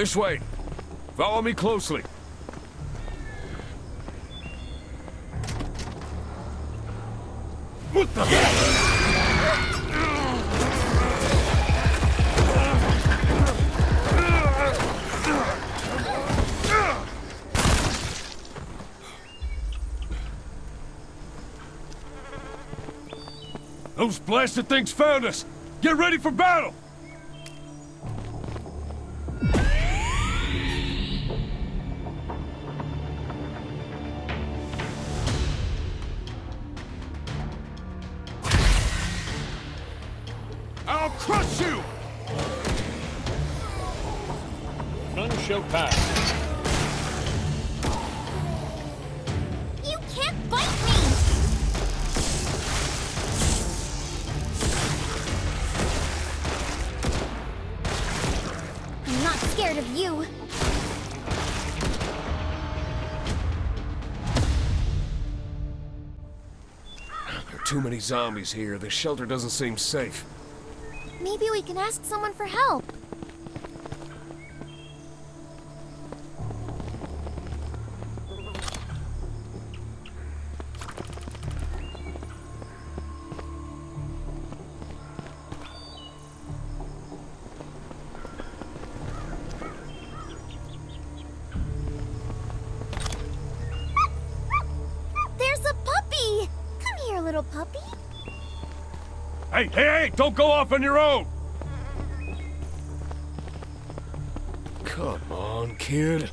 This way. Follow me closely. What the? hell? Those blasted things found us! Get ready for battle! Shall pass. You can't bite me! I'm not scared of you. There are too many zombies here. The shelter doesn't seem safe. Maybe we can ask someone for help. Little puppy. Hey, hey, hey! Don't go off on your own! Come on, kid.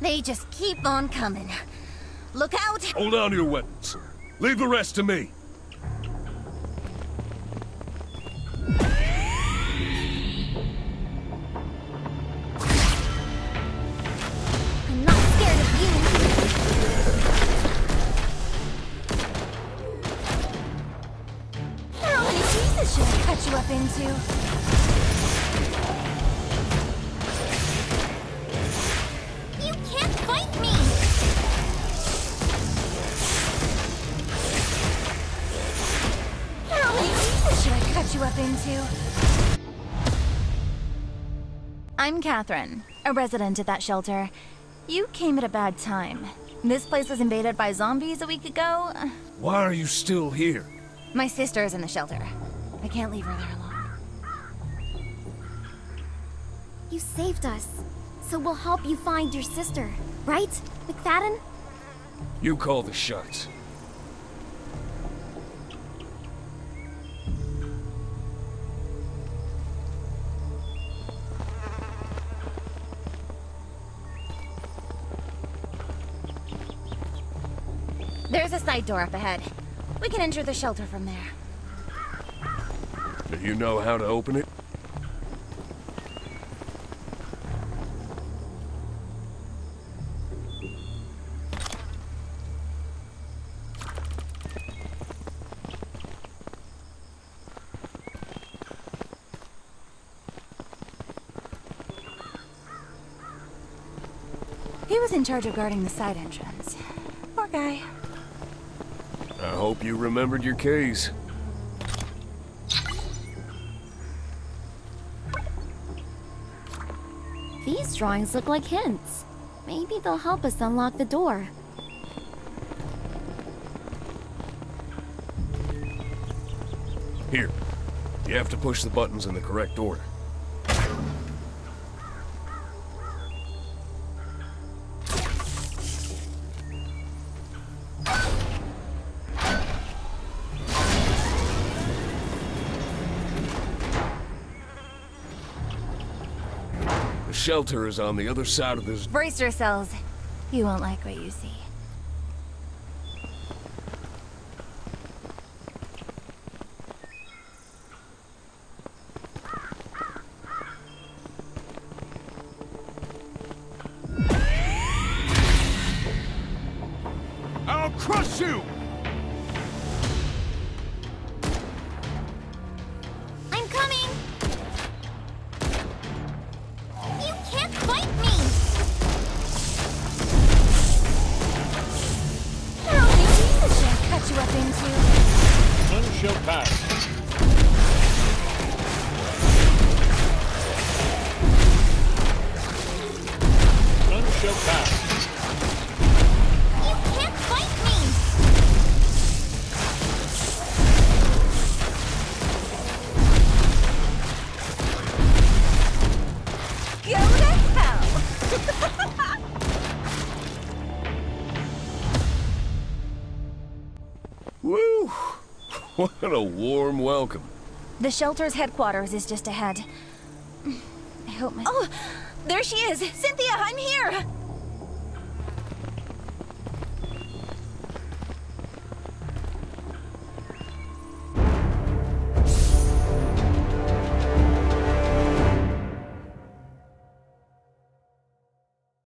They just keep on coming. Look out! Hold on to your weapons. Leave the rest to me. Should I cut you up into? You can't fight me! How many should I cut you up into? I'm Catherine, a resident at that shelter. You came at a bad time. This place was invaded by zombies a week ago. Why are you still here? My sister is in the shelter. I can't leave her there alone. You saved us, so we'll help you find your sister, right, McFadden? You call the shots. There's a side door up ahead. We can enter the shelter from there. Do you know how to open it? He was in charge of guarding the side entrance. Poor guy. I hope you remembered your keys. These drawings look like hints. Maybe they'll help us unlock the door. Here. You have to push the buttons in the correct order. Shelter is on the other side of this... Brace yourselves. You won't like what you see. I'll crush you! Woo! What a warm welcome. The shelter's headquarters is just ahead. I hope my. Oh, there she is! Cynthia, I'm here!